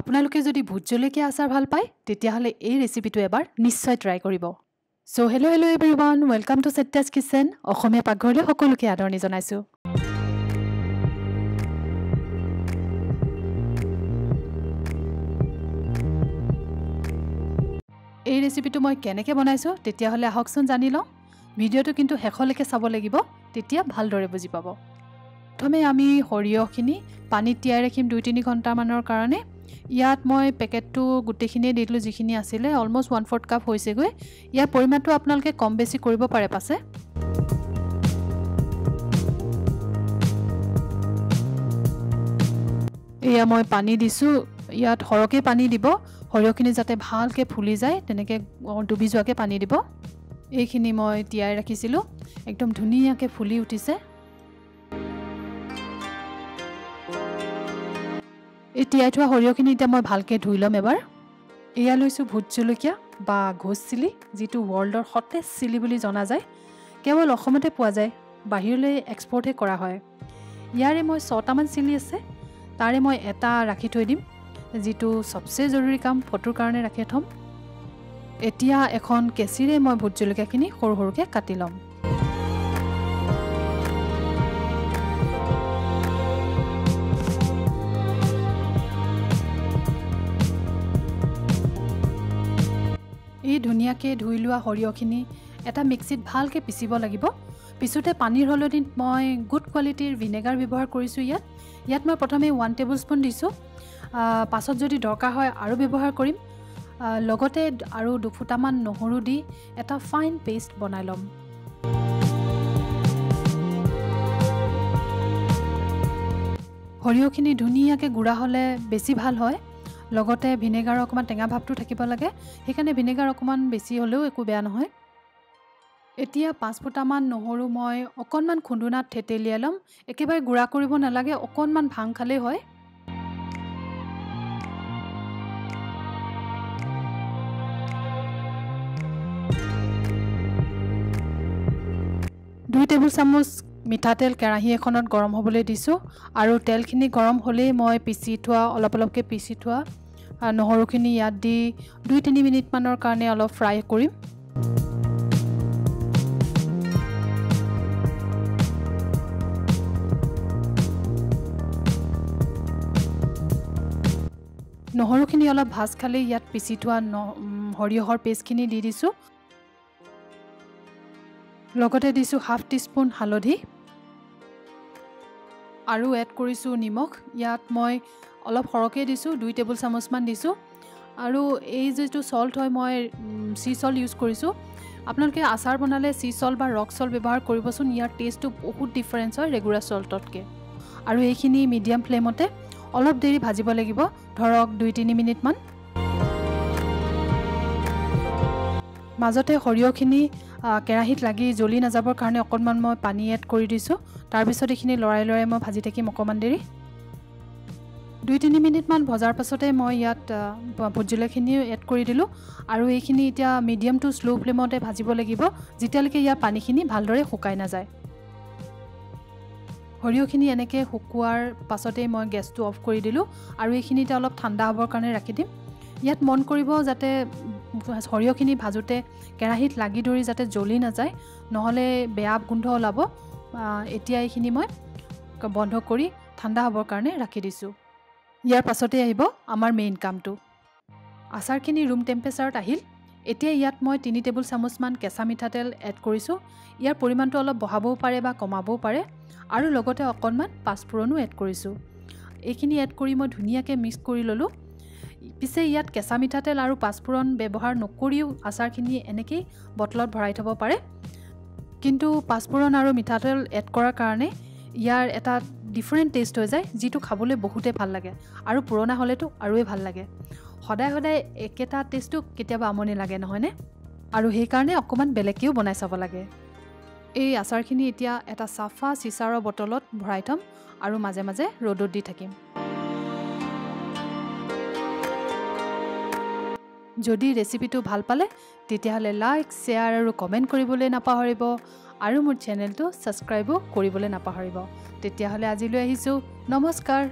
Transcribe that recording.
আপোনালোকে যদি ভোট জলকীয়া আচাৰ ভাল পায় তেতিয়াহ'লে এই ৰেচিপিটো এবাৰ নিশ্চয় ট্ৰাই কৰিব। So' hello' hello' everyone welcome to Chetas kitchen Asomiya পাকঘৰলৈ সকলোকে আদৰণি জনাইছোঁ। এই ৰেচিপিটো মই কেনেকৈ বনাইছোঁ তেতিয়াহ'লে আহকচোন জানি লওঁ। ভিডিঅ'টো কিন্তু শেষলৈকে চাব লাগিব তেতিয়া ভালদৰে বুজি পাব। প্ৰথমে আমি সৰিয়হখিনি পানীত তিয়াই ৰাখিম দুই তিনি ঘণ্টামানৰ কাৰণে। ইয়াত মই পেকেটটো গোটেইখিনিয়ে দি দিলোঁ যিখিনি আছিলে অলমষ্ট ওৱান ফ'ৰ্থ কাপ হৈছেগৈ। ইয়াৰ পৰিমাণটো আপোনালোকে কম বেছি কৰিব পাৰে পাছে। এয়া মই পানী দিছোঁ ইয়াত সৰহকৈ পানী দিব সৰিয়হখিনি যাতে ভালকৈ ফুলি যায় তেনেকৈ ডুবি যোৱাকৈ পানী দিব। এইখিনি মই তিয়াই ৰাখিছিলোঁ একদম ধুনীয়াকৈ ফুলি উঠিছে। এই তিয়াই থোৱা সৰিয়হখিনি এতিয়া মই ভালকৈ ধুই ল'ম এবাৰ। এয়া লৈছোঁ ভোট জলকীয়া বা ঘোচ চিলি যিটো ৱৰ্ল্ডৰ সতেজ চিলি বুলি জনা যায়। কেৱল অসমতে পোৱা যায় বাহিৰলৈ এক্সপৰ্টহে কৰা হয়। ইয়াৰে মই ছটামান চিলি আছে তাৰে মই এটা ৰাখি থৈ দিম যিটো চবচে জৰুৰী কাম ফটোৰ কাৰণে ৰাখি থ'ম। এতিয়া এখন কেঁচিৰে মই ভোট জলকীয়াখিনি সৰু সৰুকৈ কাটি ল'ম। এই ধুনীয়াকৈ ধুই লোৱা সৰিয়হখিনি এটা মিক্সিত ভালকৈ পিচিব লাগিব। পিছোতে পানীৰ সলনিত মই গুড কোৱালিটিৰ ভিনেগাৰ ব্যৱহাৰ কৰিছোঁ ইয়াত। ইয়াত মই প্ৰথমে ওৱান টেবুল স্পুন দিছোঁ পাছত যদি দৰকাৰ হয় আৰু ব্যৱহাৰ কৰিম। লগতে আৰু দুফুটামান নহৰু দি এটা ফাইন পেষ্ট বনাই ল'ম। সৰিয়হখিনি ধুনীয়াকৈ গুড়া হ'লে বেছি ভাল হয়। লগতে ভিনেগাৰৰ অকণমান টেঙা ভাৱটো থাকিব লাগে সেইকাৰণে ভিনেগাৰ অকণমান বেছি হ'লেও একো বেয়া নহয়। এতিয়া পাঁচ ফুটামান নহৰু মই অকণমান খুন্দুনাত থেতেলিয়াই ল'ম একেবাৰে গুড়া কৰিব নালাগে অকণমান ভাং খালেই হয়। দুই টেবুল চামুচ মিঠাতেল কেৰাহী এখনত গৰম হ'বলৈ দিছোঁ আৰু তেলখিনি গৰম হ'লেই মই পিচি থোৱা অলপ অলপকৈ পিচি থোৱা নহৰুখিনি ইয়াত দি দুই তিনি মিনিটমানৰ কাৰণে অলপ ফ্ৰাই কৰিম। নহৰুখিনি অলপ ভাজ খালেই ইয়াত পিচি থোৱা ন সৰিয়হৰ পেষ্টখিনি দি দিছোঁ। লগতে দিছোঁ হাফ টিস্পুন হালধি। আৰু এড কৰিছোঁ নিমখ। ইয়াত মই অলপ সৰহকৈ দিছোঁ দুই টেবুল চামুচমান দিছোঁ। আৰু এই যিটো চল্ট হয় মই চি চল্ট ইউজ কৰিছোঁ। আপোনালোকে আচাৰ বনালে চি চল্ট বা ৰক চল্ট ব্যৱহাৰ কৰিবচোন ইয়াৰ টেষ্টটো বহুত ডিফাৰেঞ্চ হয় ৰেগুলাৰ চল্টতকৈ আৰু এইখিনি মিডিয়াম ফ্লেমতে অলপ দেৰি ভাজিব লাগিব ধৰক দুই তিনি মিনিটমান। মাজতে সৰিয়হখিনি কেৰাহীত লাগি জ্বলি নাযাবৰ কাৰণে অকণমান মই পানী এড কৰি দিছোঁ। তাৰপিছত এইখিনি লৰাই লৰাই মই ভাজি থাকিম অকণমান দেৰি। দুই তিনি মিনিটমান ভজাৰ পাছতে মই ইয়াত ভোট জলকীয়াখিনিও এড কৰি দিলোঁ। আৰু এইখিনি এতিয়া মিডিয়াম টু শ্ল' ফ্লেমতে ভাজিব লাগিব যেতিয়ালৈকে ইয়াৰ পানীখিনি ভালদৰে শুকাই নাযায়। সৰিয়হখিনি এনেকৈ শুকোৱাৰ পাছতেই মই গেছটো অফ কৰি দিলোঁ। আৰু এইখিনি এতিয়া অলপ ঠাণ্ডা হ'বৰ কাৰণে ৰাখি দিম। ইয়াত মন কৰিব যাতে সৰিয়হখিনি ভাজোঁতে কেৰাহীত লাগি ধৰি যাতে জ্বলি নাযায় নহ'লে বেয়া গোন্ধ ওলাব এতিয়া এইখিনি মই বন্ধ কৰি ঠাণ্ডা হ'বৰ কাৰণে ৰাখি দিছোঁ। ইয়াৰ পাছতেই আহিব আমাৰ মেইন কামটো। আচাৰখিনি ৰুম টেম্পাৰেচাৰত আহিল। এতিয়া ইয়াত মই তিনি টেবুল চামুচমান কেঁচা মিঠাতেল এড কৰিছোঁ। ইয়াৰ পৰিমাণটো অলপ বঢ়াবও পাৰে বা কমাবও পাৰে। আৰু লগতে অকণমান পাঁচফোৰণো এড কৰিছোঁ। এইখিনি এড কৰি মই ধুনীয়াকৈ মিক্স কৰি ল'লোঁ। পিছে ইয়াত কেঁচা মিঠাতেল আৰু পাঁচফোৰণ ব্যৱহাৰ নকৰিও আচাৰখিনি এনেকেই বটলত ভৰাই থ'ব পাৰে। কিন্তু পাঁচফোৰণ আৰু মিঠাতেল এড কৰাৰ কাৰণে ইয়াৰ এটা ডিফাৰেণ্ট টেষ্ট হৈ যায় যিটো খাবলৈ বহুতেই ভাল লাগে আৰু পুৰণা হ'লেতো আৰুৱেই ভাল লাগে। সদায় সদায় একেটা টেষ্টটো কেতিয়াবা আমনি লাগে নহয়নে? আৰু সেইকাৰণে অকণমান বেলেগকৈও বনাই চাব লাগে। এই আচাৰখিনি এতিয়া এটা চাফা চিচাৰৰ বটলত ভৰাই থ'ম আৰু মাজে মাজে ৰ'দত দি থাকিম। যদি ৰেচিপিটো ভাল পালে তেতিয়াহ'লে লাইক শ্বেয়াৰ আৰু কমেণ্ট কৰিবলৈ নাপাহৰিব আৰু মোৰ চেনেলটো ছাবস্ক্ৰাইবো কৰিবলৈ নাপাহৰিব। তেতিয়াহ'লে আজিলৈ আহিছোঁ। নমস্কাৰ।